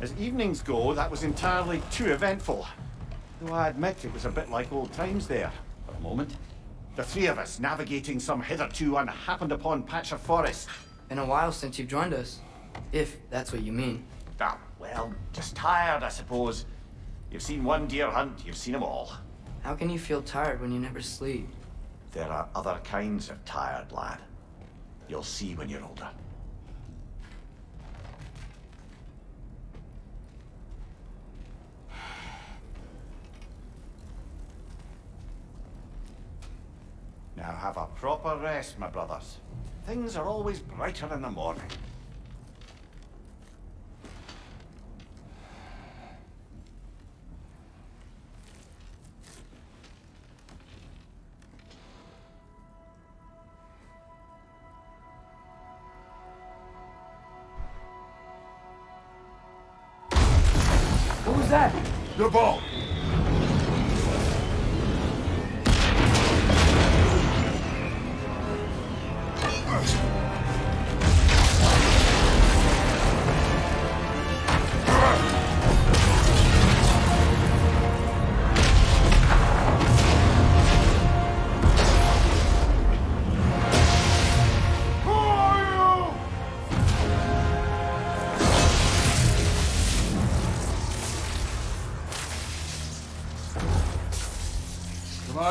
As evenings go, that was entirely too eventful. Though I admit it was a bit like old times there, for a moment. The three of us navigating some hitherto unhappened upon patch of forest. Been a while since you've joined us. If that's what you mean. Ah, well, just tired, I suppose. You've seen one deer hunt, you've seen them all. How can you feel tired when you never sleep? There are other kinds of tired, lad. You'll see when you're older. Now have a proper rest, my brothers. Things are always brighter in the morning.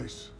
Place.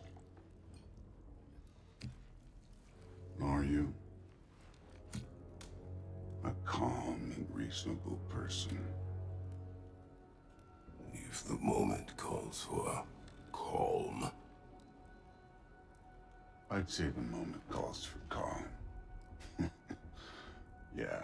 Are you? A calm and reasonable person. If the moment calls for calm. I'd say the moment calls for calm. yeah.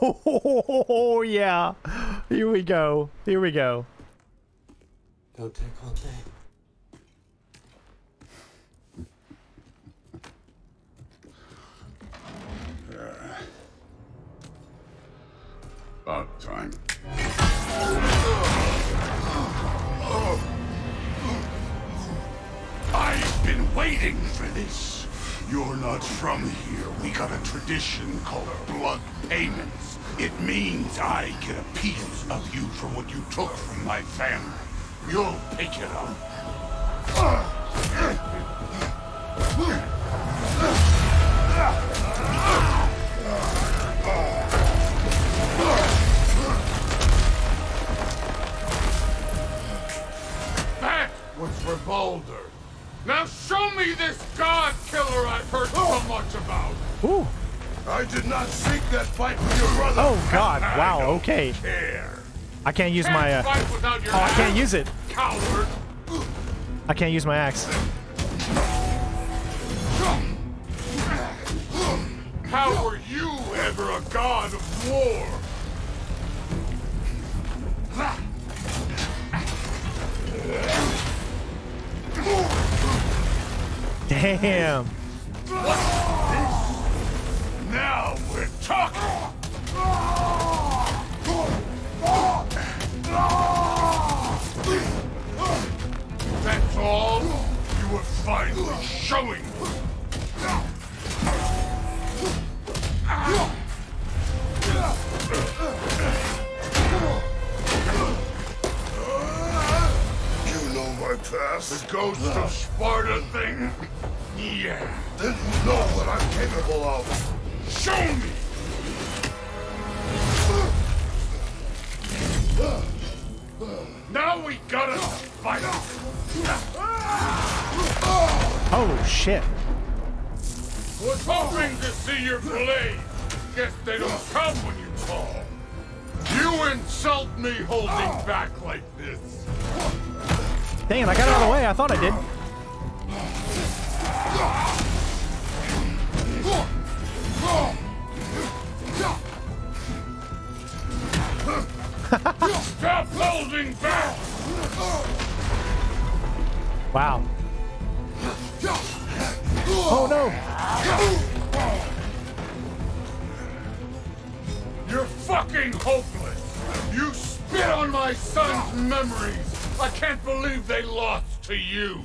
Oh yeah. Here we go. Here we go. Don't take all day. About time. I've been waiting for this. You're not from here. We got a tradition called blood payments. It means I get a piece of you for what you took from my family. You'll pick it up. That was for Baldur. Show me this god killer I've heard so much about. Ooh. I did not seek that fight with your brother. Oh God! I Wow. don't Okay. Care. I can't use Can't my. Uh, fight without your oh, I can't use it. Coward. I can't use my axe. How were you ever a god of war? Damn. Now we're talking. That's all? You were finally showing. You know my past. The ghost of Sparta thing. Yeah. Then you know what I'm capable of. Show me! Now we gotta fight! Oh shit. Was hoping to see your blade. Guess they don't come when you call. You insult me holding back like this. Damn, I got out of the way. I thought I did. Stop holding back! Wow. Oh no. You're fucking hopeless! You spit on my son's memories! I can't believe they lost to you!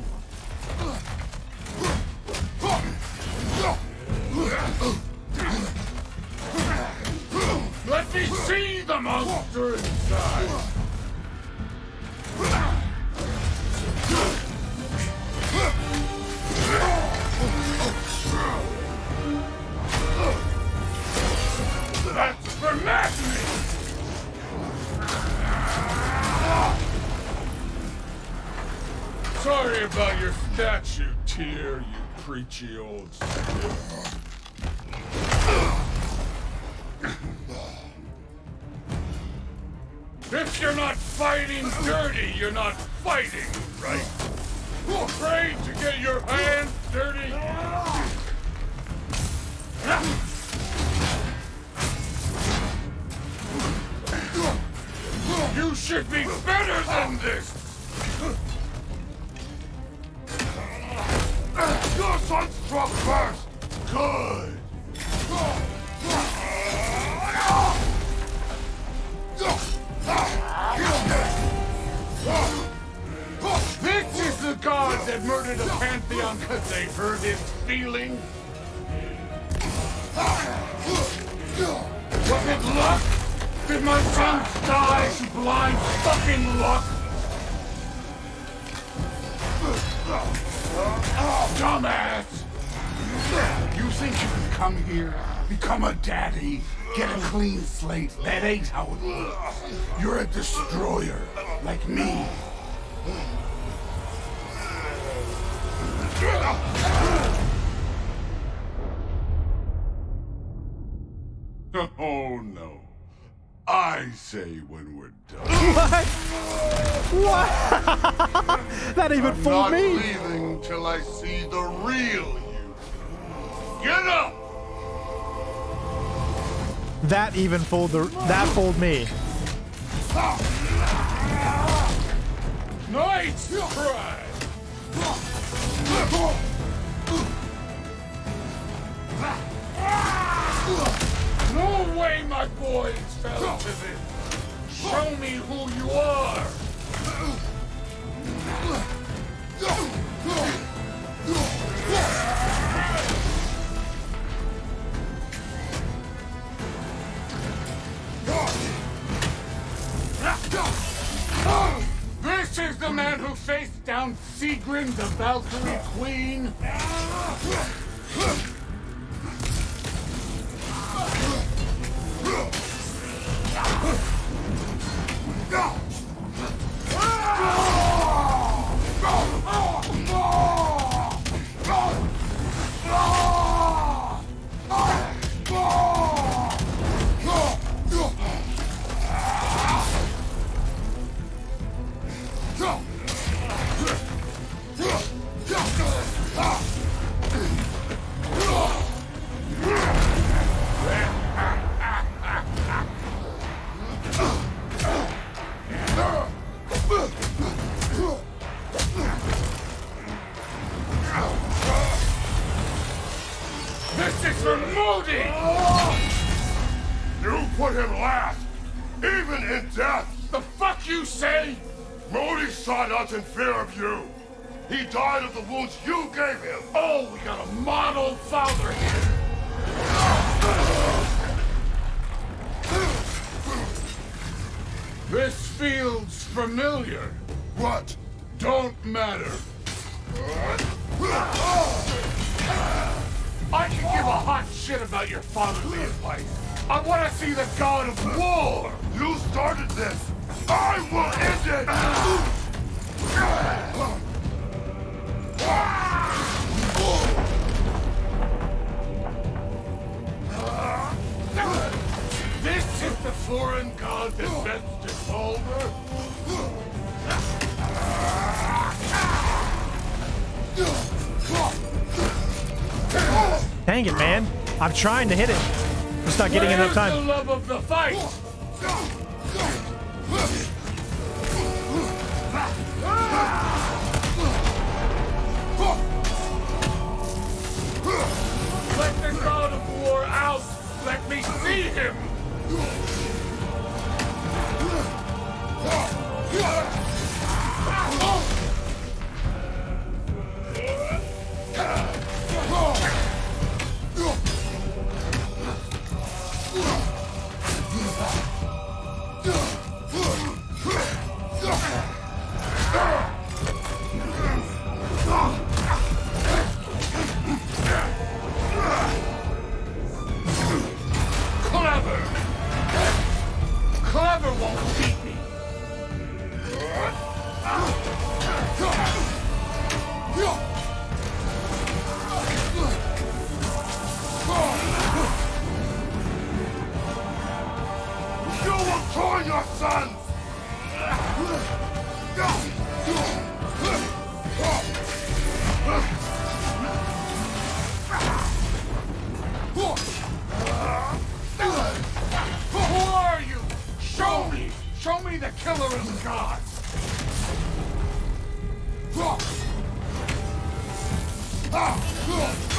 Let me see the monster inside! If you're not fighting dirty, you're not fighting, right? Afraid to get your hands dirty? You should be better than this! Your son struck first. Good. This is the gods that murdered the pantheon because they hurt his feelings? Was it luck? Did my son die to blind fucking luck? Oh, dumbass! You think you can come here, become a daddy, get a clean slate? That ain't how it works. You're a destroyer, like me. Oh no. I say when we're done. What? What? that even I'm fooled not me. leaving till I see the real you. Get up! That even fooled the. That fooled me. Nice try! No way my boys Show me who you are! Him last, even in death. The fuck you say? Modi sought us in fear of you. He died of the wounds you gave him. Oh, we got a model father here. This feels familiar. What? don't matter. I can give a hot shit about your fatherly advice. I want to see the god of war. You started this. I will end it. This is the foreign god that bends? Dang it, man. I'm trying to hit it. Just not getting enough Where's the time. love of the fight? Let the god of war out! Let me see him! I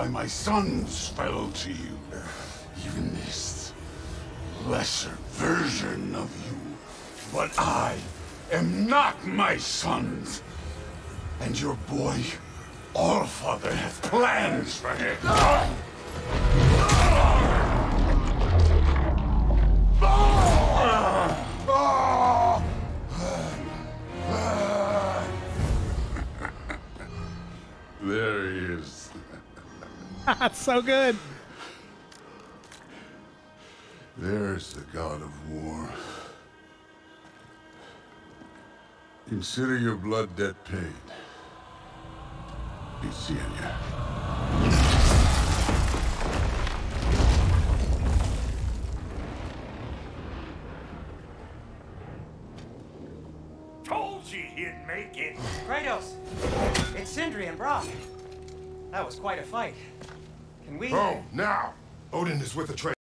why my sons fell to you. Even this lesser version of you. But I am not my sons. And your boy, Allfather, has plans for him. There he is. That's so good. There's the god of war. Consider your blood debt paid. Be seeing ya. Told you he'd make it! Kratos, it's Sindri and Brock. That was quite a fight. Can we? Oh, now! Odin is with the traitor.